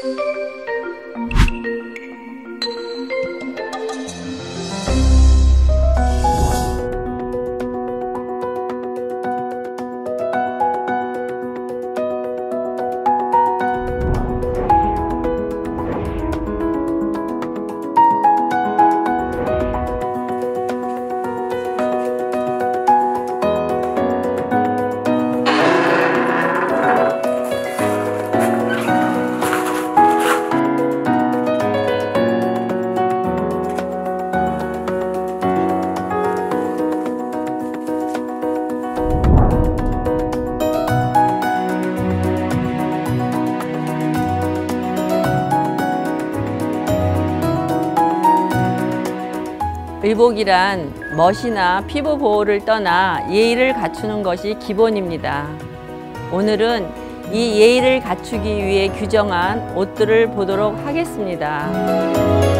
Música 의복이란 멋이나 피부 보호를 떠나 예의를 갖추는 것이 기본입니다. 오늘은 이 예의를 갖추기 위해 규정한 옷들을 보도록 하겠습니다.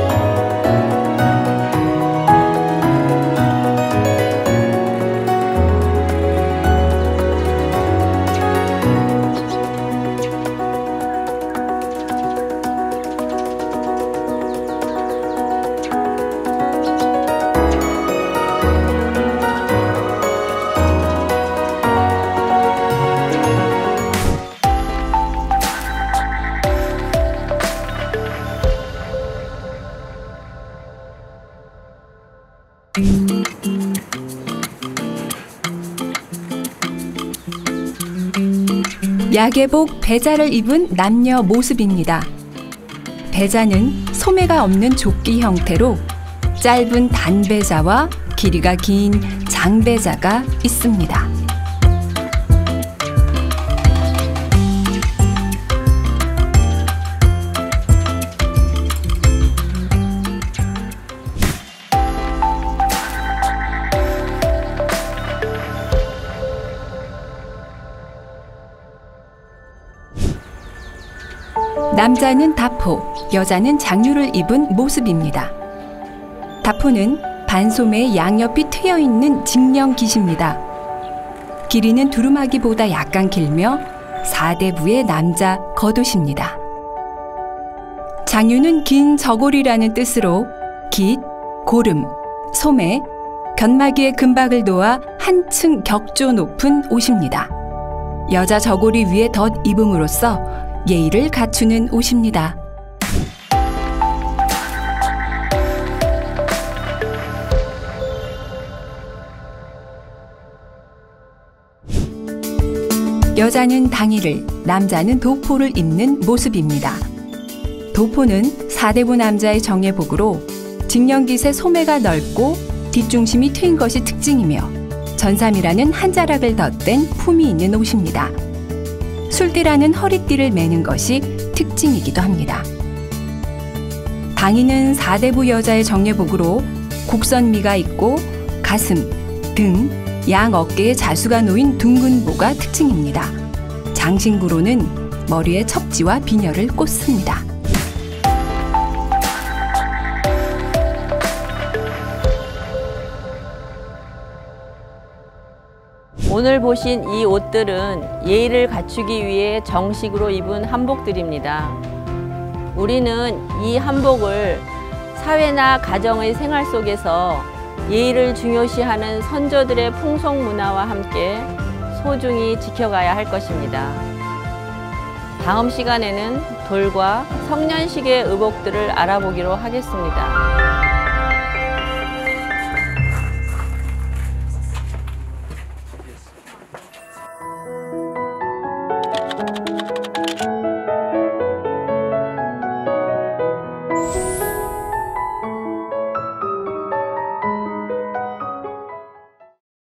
야계복 배자를 입은 남녀 모습입니다. 배자는 소매가 없는 조끼 형태로 짧은 단배자와 길이가 긴 장배자가 있습니다. 남자는 다포, 여자는 장류를 입은 모습입니다. 다포는 반소매 양옆이 트여 있는 직령 깃입니다. 길이는 두루마기보다 약간 길며 사대부의 남자 겉옷입니다. 장유는 긴 저고리라는 뜻으로 깃, 고름, 소매, 견마기에 금박을 놓아 한층 격조 높은 옷입니다. 여자 저고리 위에 덧 입음으로써 예의를 갖추는 옷입니다. 여자는 당의를, 남자는 도포를 입는 모습입니다. 도포는 사대부 남자의 정예복으로 직령깃의 소매가 넓고 뒷중심이 트인 것이 특징이며 전삼이라는 한 자락을 덧댄 품이 있는 옷입니다. 술띠라는 허리띠를 매는 것이 특징이기도 합니다. 당이는 사대부 여자의 정예복으로 곡선미가 있고 가슴, 등, 양 어깨에 자수가 놓인 둥근 보가 특징입니다. 장신구로는 머리에 첩지와 비녀를 꽂습니다. 오늘 보신 이 옷들은 예의를 갖추기 위해 정식으로 입은 한복들입니다. 우리는 이 한복을 사회나 가정의 생활 속에서 예의를 중요시하는 선조들의 풍속 문화와 함께 소중히 지켜가야 할 것입니다. 다음 시간에는 돌과 성년식의 의복들을 알아보기로 하겠습니다.